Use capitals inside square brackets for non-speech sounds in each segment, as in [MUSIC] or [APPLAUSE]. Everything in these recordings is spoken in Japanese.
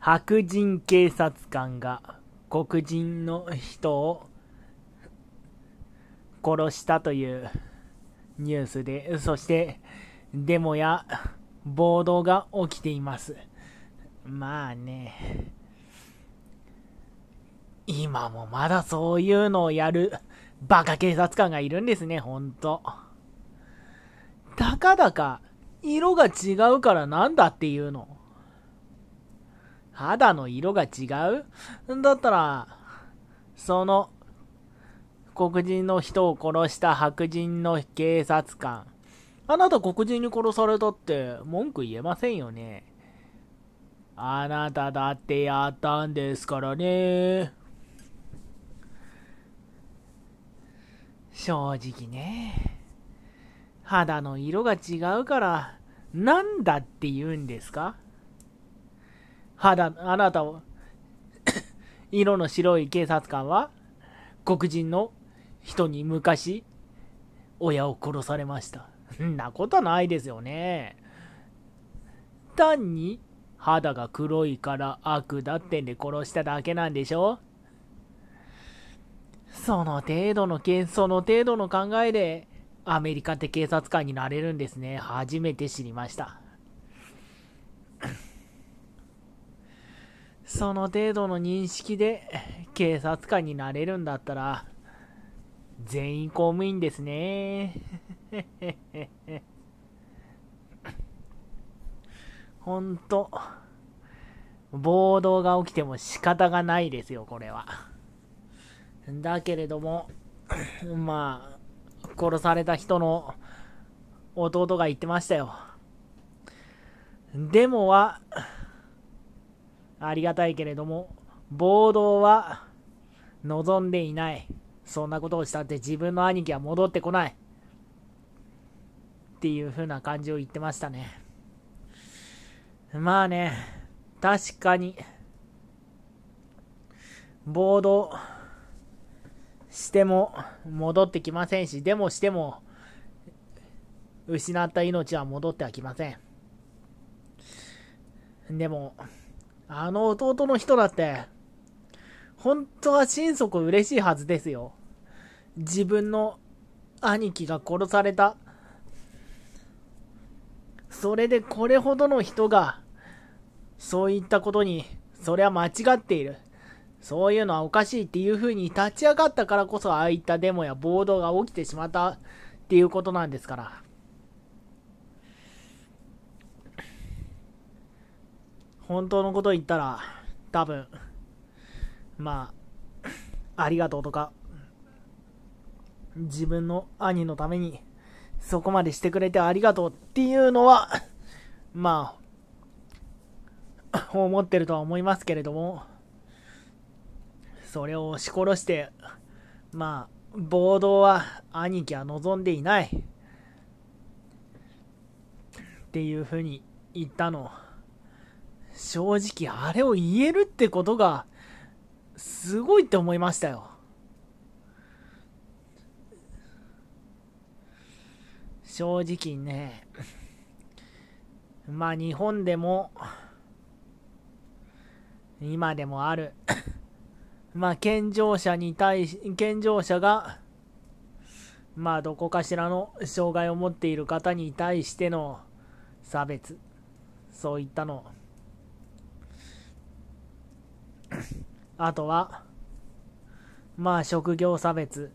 白人警察官が黒人の人を殺したというニュースで、そしてデモや暴動が起きています。まあね、今もまだそういうのをやるバカ警察官がいるんですね、ほんと。たかだか色が違うからなんだっていうの。肌の色が違う？だったら、その、黒人の人を殺した白人の警察官。あなた黒人に殺されたって文句言えませんよね。あなただってやったんですからね。正直ね。肌の色が違うから、なんだって言うんですか？肌、あなたを [COUGHS] 色の白い警察官は、黒人の人に昔、親を殺されました。んなことないですよね。単に、肌が黒いから悪だってんで殺しただけなんでしょその程度のけ、その程度の考えで、アメリカって警察官になれるんですね。初めて知りました。その程度の認識で警察官になれるんだったら、全員公務員ですね。ほんと、暴動が起きても仕方がないですよ、これは。だけれども、[CLEARS THROAT] まあ、殺された人の弟が言ってましたよ。デモは、ありがたいけれども、暴動は望んでいない。そんなことをしたって自分の兄貴は戻ってこない。っていう風な感じを言ってましたね。まあね、確かに、暴動しても戻ってきませんし、でもしても、失った命は戻ってはきません。でも、あの弟の人だって、本当は心底嬉しいはずですよ。自分の兄貴が殺された。それでこれほどの人が、そういったことに、それは間違っている。そういうのはおかしいっていう風に立ち上がったからこそ、ああいったデモや暴動が起きてしまったっていうことなんですから。本当のこと言ったら、多分、まあ、ありがとうとか、自分の兄のために、そこまでしてくれてありがとうっていうのは、まあ、思ってるとは思いますけれども、それを押し殺して、まあ、暴動は兄貴は望んでいない。っていうふうに言ったの。正直あれを言えるってことがすごいって思いましたよ。正直ね、まあ日本でも、今でもある、まあ健常者に対し、健常者が、まあどこかしらの障害を持っている方に対しての差別、そういったの [LAUGHS] あとは、まあ職業差別。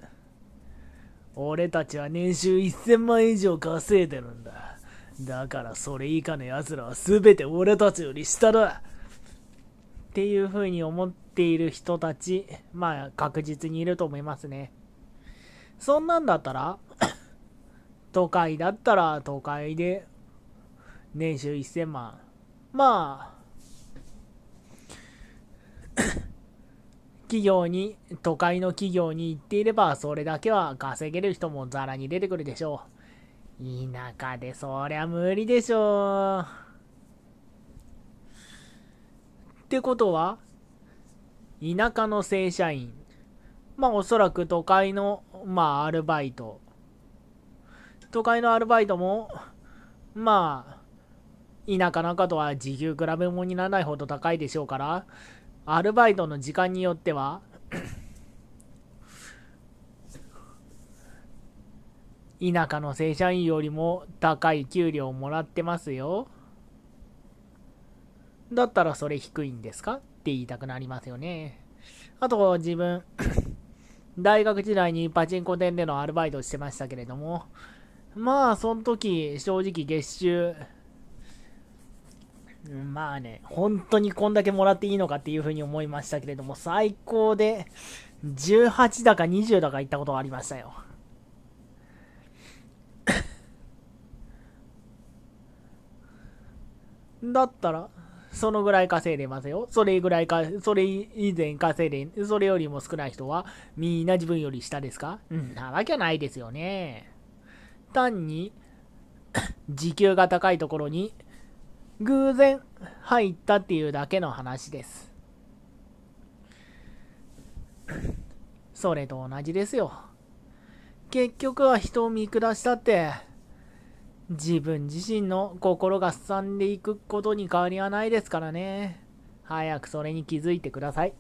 俺たちは年収1000万以上稼いでるんだ。だからそれ以下の奴らは全て俺たちより下だ。っていう風に思っている人たち、まあ確実にいると思いますね。そんなんだったら、[COUGHS] 都会だったら都会で年収1000万。まあ、企業に、都会の企業に行っていれば、それだけは稼げる人もザラに出てくるでしょう。田舎でそりゃ無理でしょう。ってことは、田舎の正社員、まあおそらく都会の、まあアルバイト、都会のアルバイトも、まあ、田舎なんかとは時給比べ物にならないほど高いでしょうから、アルバイトの時間によっては？[LAUGHS] 田舎の正社員よりも高い給料をもらってますよ。だったらそれ低いんですか？って言いたくなりますよね。あと自分 [COUGHS] 大学時代にパチンコ店でのアルバイトしてましたけれども、まあ、その時、正直月収、まあね、本当にこんだけもらっていいのかっていうふうに思いましたけれども、最高で18だか20だか行ったことがありましたよ。[LAUGHS] だったら、そのぐらい稼いでますよ。それぐらいか、それ以前稼いで、それよりも少ない人は、みんな自分より下ですか？うん、なわけないですよね。単に、[COUGHS] 時給が高いところに、偶然入ったっていうだけの話です。それと同じですよ。結局は人を見下したって、自分自身の心がすさんでいくことに変わりはないですからね。早くそれに気づいてください。